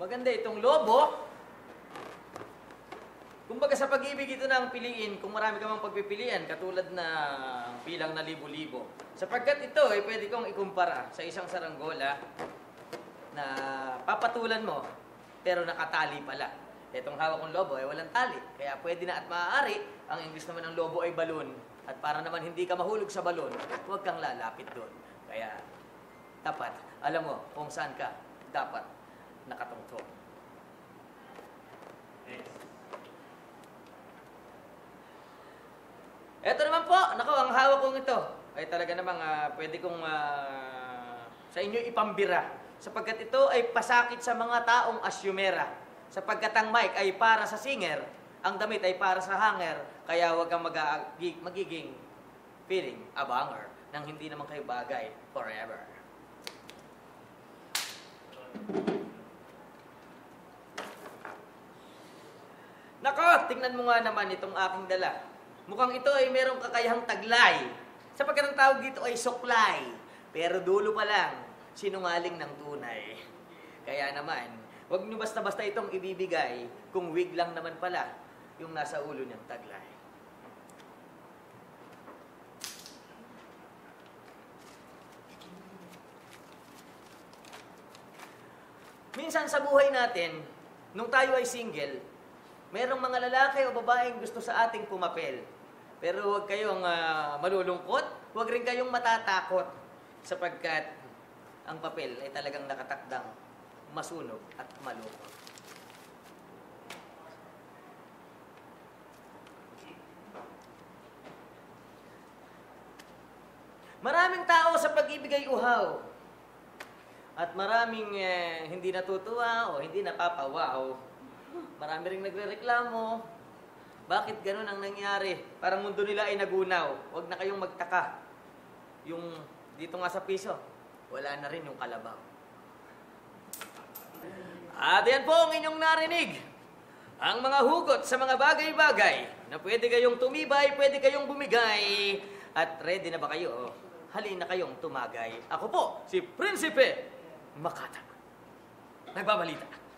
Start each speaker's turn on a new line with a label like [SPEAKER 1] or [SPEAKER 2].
[SPEAKER 1] Maganda itong lobo. Kumbaga sa pag-ibig ito na piliin kung marami ka mang pagpipilian katulad na bilang na libo-libo. Sapagkat ito ay pwede kong ikumpara sa isang saranggola na papatulan mo pero nakatali pala. Itong hawak kong lobo ay walang tali. Kaya pwede na at maaari, ang English naman ng lobo ay balon. At para naman hindi ka mahulog sa balon, huwag kang lalapit doon. Kaya dapat, alam mo kung saan ka dapat nakatungtong. Ito naman po, nako, ang hawak kong ito ay talaga namang ah, pwede kong ah, sa inyo ipambira. Sapagkat ito ay pasakit sa mga taong asyumera. Sapagkat ang mic ay para sa singer, ang damit ay para sa hanger, kaya huwag kang mag magiging feeling abanger nang hindi naman kayo bagay forever. Nako, tingnan mo nga naman itong aking dala. Mukhang ito ay merong kakayahang taglay. Sapagkat ang tawag dito ay suklay. Pero dulo pa lang, sinungaling ng tunay. Kaya naman, huwag nyo basta-basta itong ibibigay kung wig lang naman pala yung nasa ulo niyang taglay. Minsan sa buhay natin, nung tayo ay single, merong mga lalaki o babaeng gusto sa ating pumapel. Pero huwag kayong ah, malulungkot, huwag rin kayong matatakot sapagkat ang papel ay talagang nakatakdang masunog at malungkot. Maraming tao sa pag-ibig ay uhaw. At maraming eh, hindi natutuwa o hindi napapawaw. Marami ring nagrereklamo. Bakit ganun ang nangyari? Parang mundo nila ay nagunaw. Huwag na kayong magtaka. Yung dito nga sa piso, wala na rin yung kalabaw. At yan po ang inyong narinig. Ang mga hugot sa mga bagay-bagay na pwede kayong tumibay, pwede kayong bumigay. At ready na ba kayo? Halina kayong tumagay. Ako po, si Prinsipe Makata. Nagbabalita.